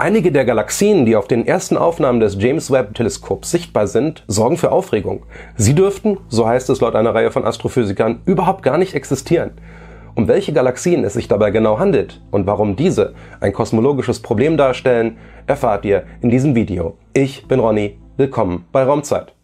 Einige der Galaxien, die auf den ersten Aufnahmen des James Webb Teleskops sichtbar sind, sorgen für Aufregung. Sie dürften, so heißt es laut einer Reihe von Astrophysikern, überhaupt gar nicht existieren. Um welche Galaxien es sich dabei genau handelt und warum diese ein kosmologisches Problem darstellen, erfahrt ihr in diesem Video. Ich bin Ronny, willkommen bei Raumzeit.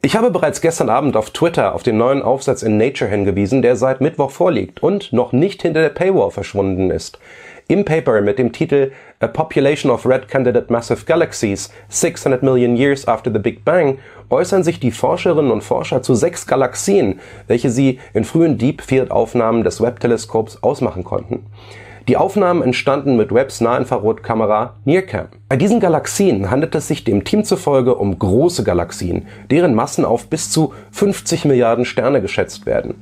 Ich habe bereits gestern Abend auf Twitter auf den neuen Aufsatz in Nature hingewiesen, der seit Mittwoch vorliegt und noch nicht hinter der Paywall verschwunden ist. Im Paper mit dem Titel A Population of Red Candidate Massive Galaxies 600 Million Years After the Big Bang äußern sich die Forscherinnen und Forscher zu sechs Galaxien, welche sie in frühen Deep Field Aufnahmen des Webb-Teleskops ausmachen konnten. Die Aufnahmen entstanden mit Webbs Nahinfrarotkamera NIRCam. Bei diesen Galaxien handelt es sich dem Team zufolge um große Galaxien, deren Massen auf bis zu 50 Milliarden Sterne geschätzt werden.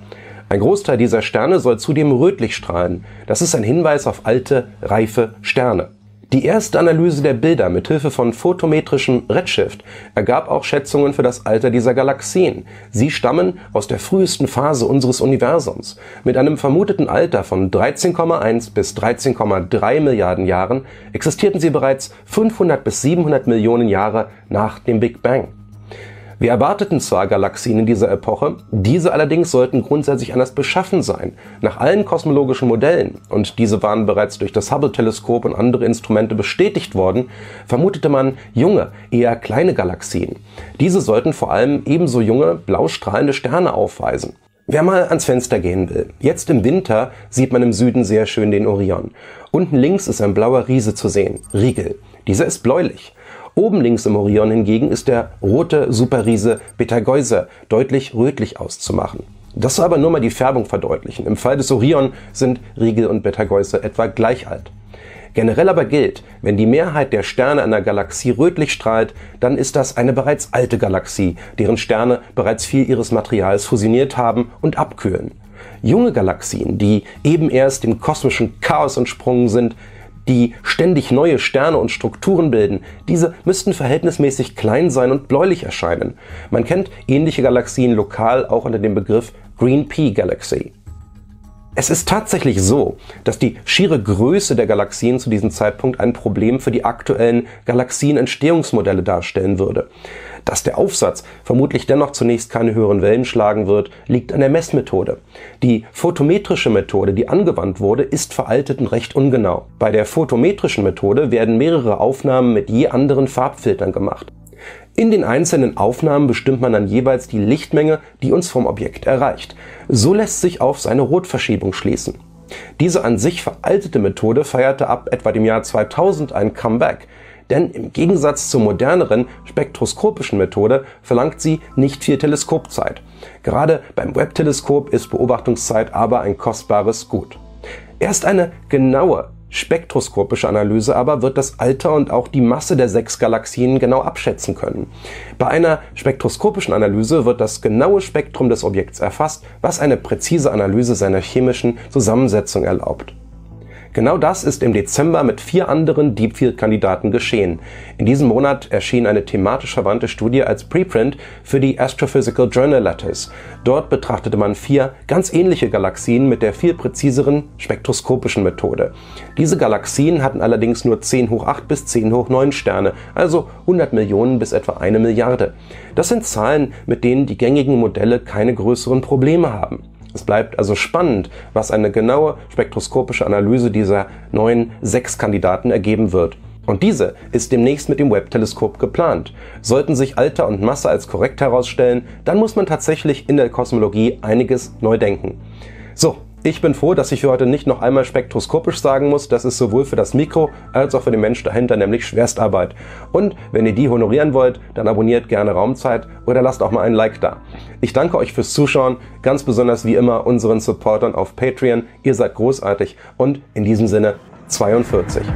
Ein Großteil dieser Sterne soll zudem rötlich strahlen. Das ist ein Hinweis auf alte, reife Sterne. Die erste Analyse der Bilder mit Hilfe von photometrischem Redshift ergab auch Schätzungen für das Alter dieser Galaxien. Sie stammen aus der frühesten Phase unseres Universums. Mit einem vermuteten Alter von 13,1 bis 13,3 Milliarden Jahren existierten sie bereits 500 bis 700 Millionen Jahre nach dem Big Bang. Wir erwarteten zwar Galaxien in dieser Epoche, diese allerdings sollten grundsätzlich anders beschaffen sein, nach allen kosmologischen Modellen, und diese waren bereits durch das Hubble-Teleskop und andere Instrumente bestätigt worden, vermutete man junge, eher kleine Galaxien. Diese sollten vor allem ebenso junge, blau strahlende Sterne aufweisen. Wer mal ans Fenster gehen will. Jetzt im Winter sieht man im Süden sehr schön den Orion. Unten links ist ein blauer Riese zu sehen, Riegel. Dieser ist bläulich. Oben links im Orion hingegen ist der rote Superriese Betelgeuse deutlich rötlich auszumachen. Das soll aber nur mal die Färbung verdeutlichen. Im Fall des Orion sind Riegel und Betelgeuse etwa gleich alt. Generell aber gilt, wenn die Mehrheit der Sterne einer Galaxie rötlich strahlt, dann ist das eine bereits alte Galaxie, deren Sterne bereits viel ihres Materials fusioniert haben und abkühlen. Junge Galaxien, die eben erst dem kosmischen Chaos entsprungen sind, die ständig neue Sterne und Strukturen bilden, diese müssten verhältnismäßig klein sein und bläulich erscheinen. Man kennt ähnliche Galaxien lokal auch unter dem Begriff Green Pea Galaxy. Es ist tatsächlich so, dass die schiere Größe der Galaxien zu diesem Zeitpunkt ein Problem für die aktuellen Galaxienentstehungsmodelle darstellen würde. Dass der Aufsatz vermutlich dennoch zunächst keine höheren Wellen schlagen wird, liegt an der Messmethode. Die photometrische Methode, die angewandt wurde, ist veraltet und recht ungenau. Bei der photometrischen Methode werden mehrere Aufnahmen mit je anderen Farbfiltern gemacht. In den einzelnen Aufnahmen bestimmt man dann jeweils die Lichtmenge, die uns vom Objekt erreicht. So lässt sich auf seine Rotverschiebung schließen. Diese an sich veraltete Methode feierte ab etwa dem Jahr 2000 ein Comeback. Denn im Gegensatz zur moderneren spektroskopischen Methode verlangt sie nicht viel Teleskopzeit. Gerade beim Webb-Teleskop ist Beobachtungszeit aber ein kostbares Gut. Erst eine genaue spektroskopische Analyse aber wird das Alter und auch die Masse der sechs Galaxien genau abschätzen können. Bei einer spektroskopischen Analyse wird das genaue Spektrum des Objekts erfasst, was eine präzise Analyse seiner chemischen Zusammensetzung erlaubt. Genau das ist im Dezember mit vier anderen Deepfield-Kandidaten geschehen. In diesem Monat erschien eine thematisch verwandte Studie als Preprint für die Astrophysical Journal Letters. Dort betrachtete man vier ganz ähnliche Galaxien mit der viel präziseren spektroskopischen Methode. Diese Galaxien hatten allerdings nur 10 hoch 8 bis 10 hoch 9 Sterne, also 100 Millionen bis etwa eine Milliarde. Das sind Zahlen, mit denen die gängigen Modelle keine größeren Probleme haben. Es bleibt also spannend, was eine genaue spektroskopische Analyse dieser neuen sechs Kandidaten ergeben wird. Und diese ist demnächst mit dem Webb-Teleskop geplant. Sollten sich Alter und Masse als korrekt herausstellen, dann muss man tatsächlich in der Kosmologie einiges neu denken. So, ich bin froh, dass ich für heute nicht noch einmal spektroskopisch sagen muss. Das ist sowohl für das Mikro als auch für den Mensch dahinter nämlich Schwerstarbeit. Und wenn ihr die honorieren wollt, dann abonniert gerne Raumzeit oder lasst auch mal ein Like da. Ich danke euch fürs Zuschauen, ganz besonders wie immer unseren Supportern auf Patreon. Ihr seid großartig und in diesem Sinne 42.